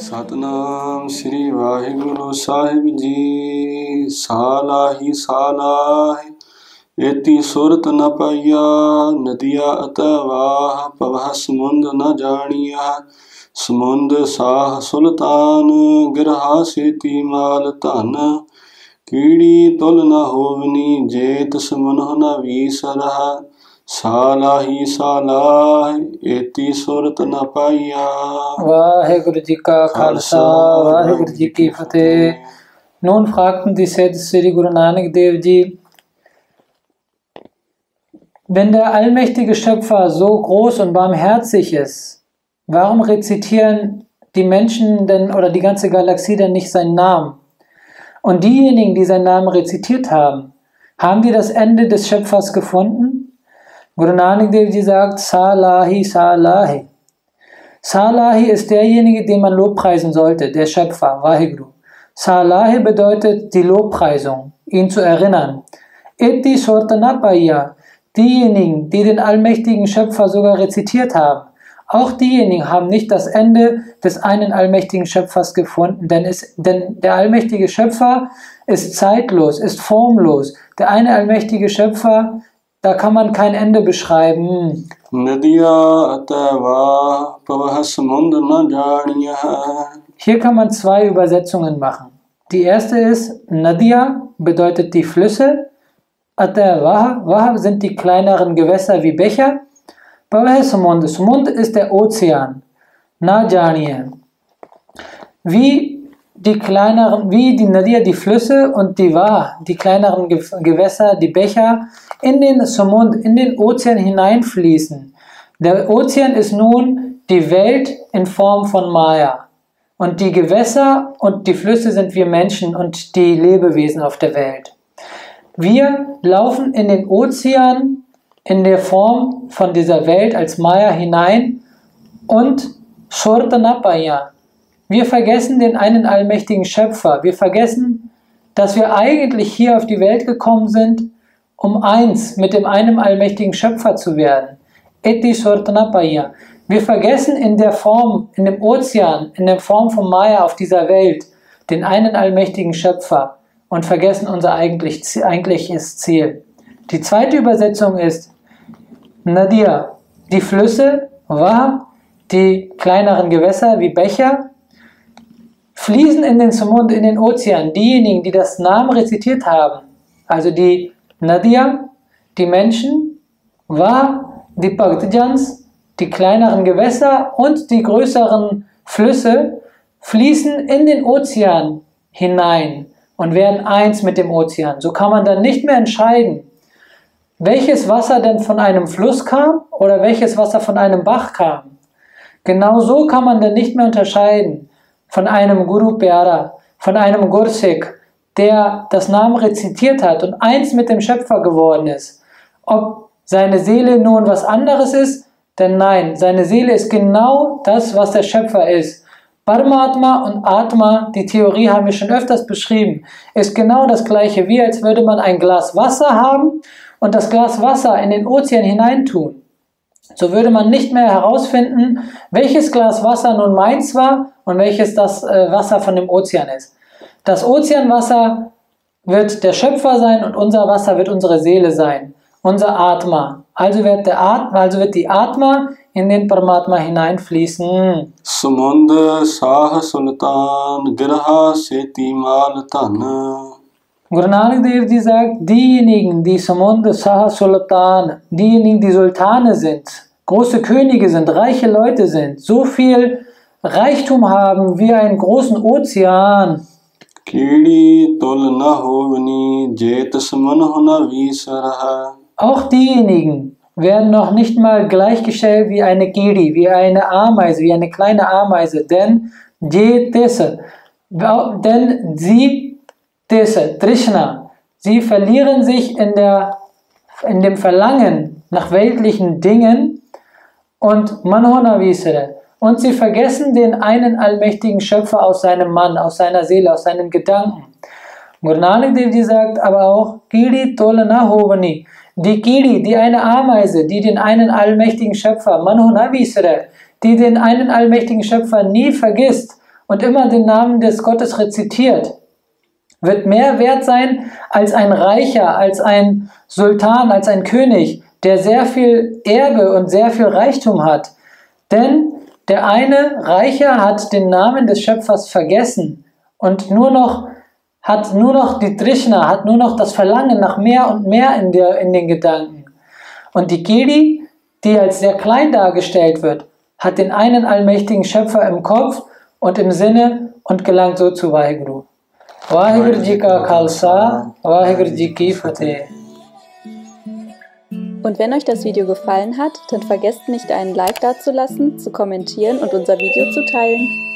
ਸਤਨਾਮ ਸ੍ਰੀ ਵਾਹਿਗੁਰੂ ਸਾਹਿਬ ਜੀ। ਸਾਲਾਹੀ ਸਾਲਾਹ, ਏਤੀ ਸੁਰਤ ਨ ਪਈਆ, ਨਦੀਆ ਅਤਵਾਹ ਪਵਹ ਸਮੁੰਦ ਨ ਜਾਣੀਆ। ਸਮੁੰਦ ਸਾਹ ਸੁਲਤਾਨ, ਗਿਰਹਾ ਸੇਤੀ ਮਾਲ ਧਨ। ਕੀੜੀ ਤੁਲ ਨ ਹੋਵਨੀ, ਜੇਤ ਸਮਨਹ ਨ ਵੀਸਰਹ ਸਾਲਾਹੀ ਸਾਲਾਹ ਏਤੀ ਸੁਰਤ ਨ ਪਾਈਆ Waheguru Ji Ka Khalsa, Waheguru Ji Ki Fateh. Nun fragten die Seth Sri Guru Nanak Dev Ji, wenn der allmächtige Schöpfer so groß und barmherzig ist, warum rezitieren die Menschen denn oder die ganze Galaxie denn nicht seinen Namen? Und diejenigen, die seinen Namen rezitiert haben, haben die das Ende des Schöpfers gefunden? Guru Nanak Dev Ji sagt, Salahi, Salahi. Salahi ist derjenige, den man lobpreisen sollte, der Schöpfer, Vaheguru. Salahi bedeutet die Lobpreisung, ihn zu erinnern. Iti Sortanapaya, diejenigen, die den allmächtigen Schöpfer sogar rezitiert haben, auch diejenigen haben nicht das Ende des einen allmächtigen Schöpfers gefunden, denn, es, denn der allmächtige Schöpfer ist zeitlos, ist formlos. Der eine allmächtige Schöpfer, da kann man kein Ende beschreiben. Hier kann man zwei Übersetzungen machen. Die erste ist, Nadia bedeutet die Flüsse, Atavaha sind die kleineren Gewässer wie Becher, Pavahasmund, ist der Ozean, Najaniya. Wie die kleineren, wie die Nadia die Flüsse und die Wah, die kleineren Ge- Gewässer, die Becher, in den Sumund, in den Ozean hineinfließen. Der Ozean ist nun die Welt in Form von Maya. Und die Gewässer und die Flüsse sind wir Menschen und die Lebewesen auf der Welt. Wir laufen in den Ozean in der Form von dieser Welt als Maya hinein und Shortanapaya. Wir vergessen den einen allmächtigen Schöpfer. Wir vergessen, dass wir eigentlich hier auf die Welt gekommen sind, um eins mit dem einen allmächtigen Schöpfer zu werden. Eti Shortanapaya. Wir vergessen in der Form, in dem Ozean, in der Form von Maya auf dieser Welt, den einen allmächtigen Schöpfer und vergessen unser eigentlich, eigentliches Ziel. Die zweite Übersetzung ist Nadia, die Flüsse, Wa, die kleineren Gewässer wie Becher, fließen in den Sumund, in den Ozean. Diejenigen, die das Namen rezitiert haben, also die Nadia, die Menschen, Wa, die Bhaktijans, die kleineren Gewässer und die größeren Flüsse fließen in den Ozean hinein und werden eins mit dem Ozean. So kann man dann nicht mehr entscheiden, welches Wasser denn von einem Fluss kam oder welches Wasser von einem Bach kam. Genau so kann man dann nicht mehr unterscheiden von einem Guru Pyara, von einem Gursik, der das Namen rezitiert hat und eins mit dem Schöpfer geworden ist. Ob seine Seele nun was anderes ist, denn nein, seine Seele ist genau das, was der Schöpfer ist. Paramatma und Atma, die Theorie haben wir schon öfters beschrieben, ist genau das gleiche, wie als würde man ein Glas Wasser haben und das Glas Wasser in den Ozean hineintun so würde man nicht mehr herausfinden, welches Glas Wasser nun meins war und welches das äh, Wasser von dem Ozean ist. Das Ozeanwasser wird der Schöpfer sein und unser Wasser wird unsere Seele sein, unser Atma. Also wird, der Atma, also wird die Atma in den Paramatma hineinfließen. Sumund sah sunatam graha seti mal tan. Guru Nanak Dev Ji sagt, diejenigen, die Samund, Saha, Sultan, diejenigen, die Sultane sind, große Könige sind, reiche Leute sind, so viel Reichtum haben wie einen großen Ozean. Auch diejenigen werden noch nicht mal gleichgestellt wie eine Kiri, wie eine Ameise, wie eine kleine Ameise, denn, denn sie desse, Trishna, sie verlieren sich in, der, in dem Verlangen nach weltlichen Dingen und Manhona Visere. Und sie vergessen den einen allmächtigen Schöpfer aus seinem Mann, aus seiner Seele, aus seinen Gedanken. Guru Nanak Dev Ji sagt aber auch, Kiri Tolana Hovani, die Kiri, die eine Ameise, die den einen allmächtigen Schöpfer, Manhu Navisre, die den einen allmächtigen Schöpfer nie vergisst und immer den Namen des Gottes rezitiert, wird mehr wert sein als ein Reicher, als ein Sultan, als ein König, der sehr viel Erbe und sehr viel Reichtum hat. Denn der eine Reicher hat den Namen des Schöpfers vergessen und nur noch hat nur noch die Trishna, hat nur noch das Verlangen nach mehr und mehr in, der, in den Gedanken. Und die Geli, die als sehr klein dargestellt wird, hat den einen allmächtigen Schöpfer im Kopf und im Sinne und gelangt so zu Vaheguru. Vaheguru Ji ka Khalsa, Vaheguru Ji ki Fateh. Und wenn euch das Video gefallen hat, dann vergesst nicht einen Like dazulassen, zu kommentieren und unser Video zu teilen.